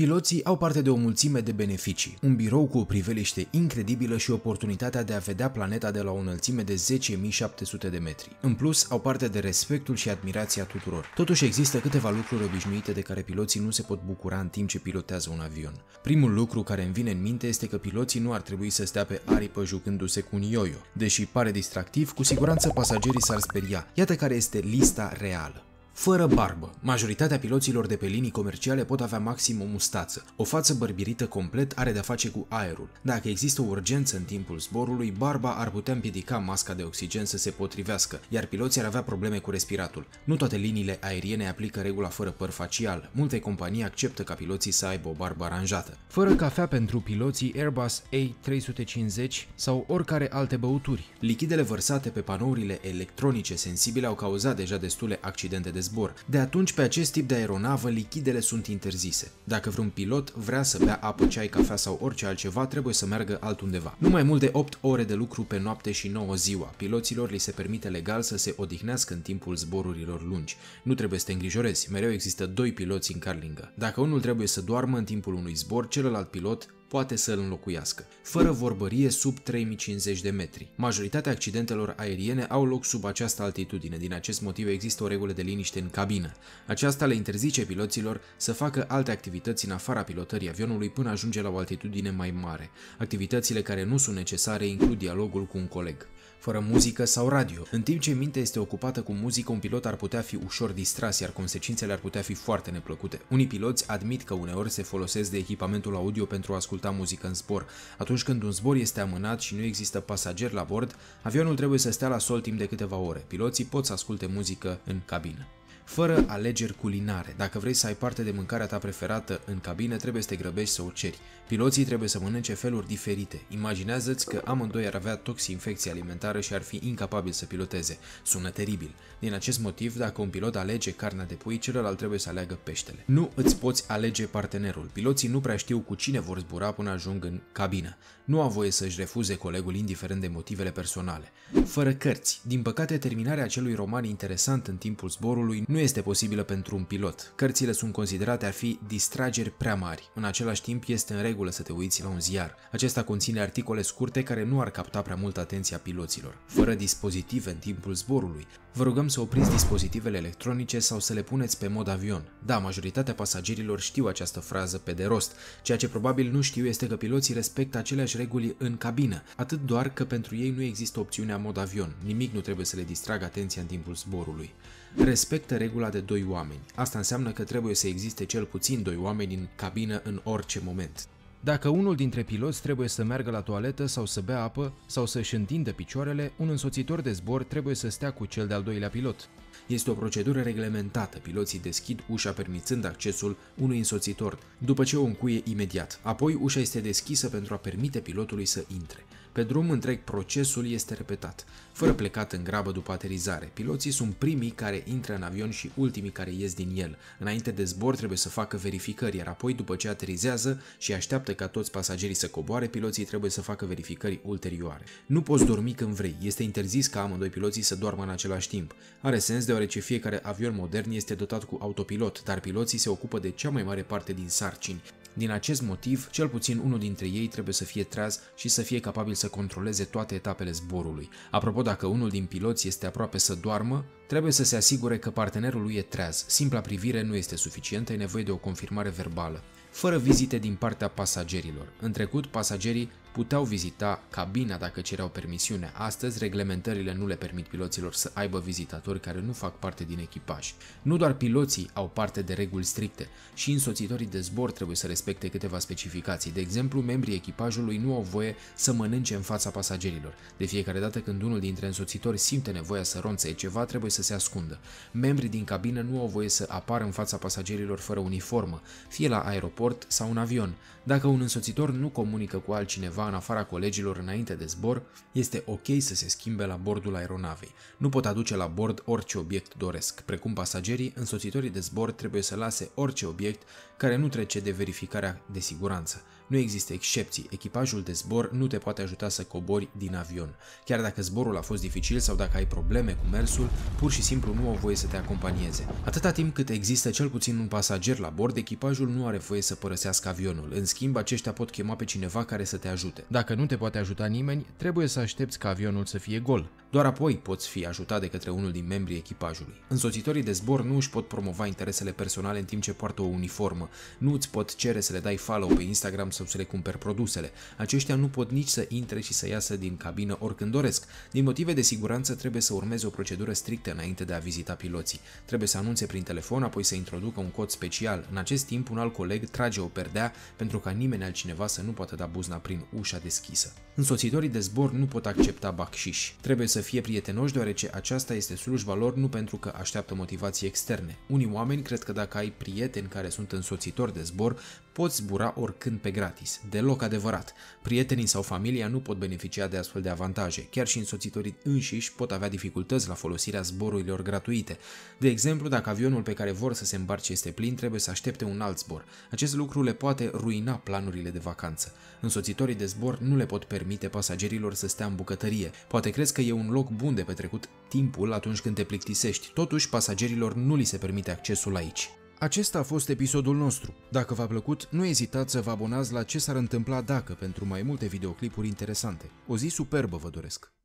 Piloții au parte de o mulțime de beneficii, un birou cu o priveliște incredibilă și oportunitatea de a vedea planeta de la o înălțime de 10.700 de metri. În plus, au parte de respectul și admirația tuturor. Totuși există câteva lucruri obișnuite de care piloții nu se pot bucura în timp ce pilotează un avion. Primul lucru care îmi vine în minte este că piloții nu ar trebui să stea pe aripă jucându-se cu un yo-yo. Deși pare distractiv, cu siguranță pasagerii s-ar speria. Iată care este lista reală fără barbă. Majoritatea piloților de pe linii comerciale pot avea maxim o mustață. O față bărbirită complet are de-a face cu aerul. Dacă există o urgență în timpul zborului, barba ar putea împiedica masca de oxigen să se potrivească, iar piloții ar avea probleme cu respiratul. Nu toate liniile aeriene aplică regula fără păr facial. Multe companii acceptă ca piloții să aibă o barbă aranjată. Fără cafea pentru piloții Airbus A350 sau oricare alte băuturi. Lichidele vărsate pe panourile electronice sensibile au cauzat deja destule accidente de zbor. De atunci, pe acest tip de aeronavă, lichidele sunt interzise. Dacă vreun pilot vrea să bea apă, ceai, cafea sau orice altceva, trebuie să meargă altundeva. Nu mai mult de 8 ore de lucru pe noapte și 9 ziua. Piloților li se permite legal să se odihnească în timpul zborurilor lungi. Nu trebuie să te îngrijorezi, mereu există doi piloți în carlingă. Dacă unul trebuie să doarmă în timpul unui zbor, celălalt pilot poate să îl înlocuiască, fără vorbărie sub 3050 de metri. Majoritatea accidentelor aeriene au loc sub această altitudine, din acest motiv există o regulă de liniște în cabină. Aceasta le interzice piloților să facă alte activități în afara pilotării avionului până ajunge la o altitudine mai mare. Activitățile care nu sunt necesare includ dialogul cu un coleg fără muzică sau radio. În timp ce mintea este ocupată cu muzică, un pilot ar putea fi ușor distras, iar consecințele ar putea fi foarte neplăcute. Unii piloți admit că uneori se folosesc de echipamentul audio pentru a asculta muzică în zbor. Atunci când un zbor este amânat și nu există pasageri la bord, avionul trebuie să stea la sol timp de câteva ore. Piloții pot să asculte muzică în cabină fără alegeri culinare. Dacă vrei să ai parte de mâncarea ta preferată în cabină, trebuie să te grăbești să o ceri. Piloții trebuie să mănânce feluri diferite. Imaginează-ți că amândoi ar avea toxinfecție alimentară și ar fi incapabili să piloteze. Sună teribil. Din acest motiv, dacă un pilot alege carnea de pui, celălalt trebuie să aleagă peștele. Nu îți poți alege partenerul. Piloții nu prea știu cu cine vor zbura până ajung în cabină. Nu au voie să-și refuze colegul indiferent de motivele personale. Fără cărți. Din păcate, terminarea acelui roman interesant în timpul zborului nu este posibilă pentru un pilot. Cărțile sunt considerate a fi distrageri prea mari. În același timp, este în regulă să te uiți la un ziar. Acesta conține articole scurte care nu ar capta prea mult atenția piloților. Fără dispozitive în timpul zborului, vă rugăm să opriți dispozitivele electronice sau să le puneți pe mod avion. Da, majoritatea pasagerilor știu această frază pe de rost. Ceea ce probabil nu știu este că piloții respectă aceleași reguli în cabină, atât doar că pentru ei nu există opțiunea mod avion. Nimic nu trebuie să le distragă atenția în timpul zborului. Respectă regula de doi oameni. Asta înseamnă că trebuie să existe cel puțin doi oameni în cabină în orice moment. Dacă unul dintre piloți trebuie să meargă la toaletă sau să bea apă sau să-și întindă picioarele, un însoțitor de zbor trebuie să stea cu cel de-al doilea pilot. Este o procedură reglementată. Piloții deschid ușa permițând accesul unui însoțitor, după ce o încuie imediat. Apoi ușa este deschisă pentru a permite pilotului să intre. Pe drum întreg procesul este repetat, fără plecat în grabă după aterizare. Piloții sunt primii care intră în avion și ultimii care ies din el. Înainte de zbor trebuie să facă verificări, iar apoi după ce aterizează și așteaptă ca toți pasagerii să coboare, piloții trebuie să facă verificări ulterioare. Nu poți dormi când vrei, este interzis ca amândoi piloții să doarmă în același timp. Are sens deoarece fiecare avion modern este dotat cu autopilot, dar piloții se ocupă de cea mai mare parte din sarcini. Din acest motiv, cel puțin unul dintre ei trebuie să fie treaz și să fie capabil să controleze toate etapele zborului. Apropo, dacă unul din piloți este aproape să doarmă, trebuie să se asigure că partenerul lui e treaz. Simpla privire nu este suficientă, e nevoie de o confirmare verbală fără vizite din partea pasagerilor. În trecut, pasagerii puteau vizita cabina dacă cereau permisiune. Astăzi, reglementările nu le permit piloților să aibă vizitatori care nu fac parte din echipaj. Nu doar piloții au parte de reguli stricte, și însoțitorii de zbor trebuie să respecte câteva specificații. De exemplu, membrii echipajului nu au voie să mănânce în fața pasagerilor. De fiecare dată când unul dintre însoțitori simte nevoia să ronțe ceva, trebuie să se ascundă. Membrii din cabină nu au voie să apară în fața pasagerilor fără uniformă, fie la aeroport sau în avion. Dacă un însoțitor nu comunică cu altcineva în afara colegilor înainte de zbor, este ok să se schimbe la bordul aeronavei. Nu pot aduce la bord orice obiect doresc. Precum pasagerii, însoțitorii de zbor trebuie să lase orice obiect care nu trece de verificarea de siguranță. Nu există excepții, echipajul de zbor nu te poate ajuta să cobori din avion. Chiar dacă zborul a fost dificil sau dacă ai probleme cu mersul, pur și simplu nu au voie să te acompanieze. Atâta timp cât există cel puțin un pasager la bord, echipajul nu are voie să părăsească avionul. În schimb, aceștia pot chema pe cineva care să te ajute. Dacă nu te poate ajuta nimeni, trebuie să aștepți ca avionul să fie gol. Doar apoi poți fi ajutat de către unul din membrii echipajului. Însoțitorii de zbor nu își pot promova interesele personale în timp ce poartă o uniformă. Nu îți pot cere să le dai follow pe Instagram sau să le cumperi produsele. Aceștia nu pot nici să intre și să iasă din cabină oricând doresc. Din motive de siguranță trebuie să urmeze o procedură strictă înainte de a vizita piloții. Trebuie să anunțe prin telefon, apoi să introducă un cod special. În acest timp, un alt coleg trage o perdea pentru ca nimeni altcineva să nu poată da buzna prin ușa deschisă. Însoțitorii de zbor nu pot accepta bacșiși. Trebuie să fie prietenoși deoarece aceasta este slujba lor nu pentru că așteaptă motivații externe. Unii oameni cred că dacă ai prieteni care sunt însoțitori de zbor, poți zbura oricând pe gratis. Deloc adevărat. Prietenii sau familia nu pot beneficia de astfel de avantaje. Chiar și însoțitorii înșiși pot avea dificultăți la folosirea zborurilor gratuite. De exemplu, dacă avionul pe care vor să se îmbarce este plin, trebuie să aștepte un alt zbor. Acest lucru le poate ruina planurile de vacanță. Însoțitorii de zbor nu le pot permite pasagerilor să stea în bucătărie. Poate crezi că e un loc bun de petrecut timpul atunci când te plictisești. Totuși, pasagerilor nu li se permite accesul aici. Acesta a fost episodul nostru. Dacă v-a plăcut, nu ezitați să vă abonați la ce s-ar întâmpla dacă pentru mai multe videoclipuri interesante. O zi superbă vă doresc!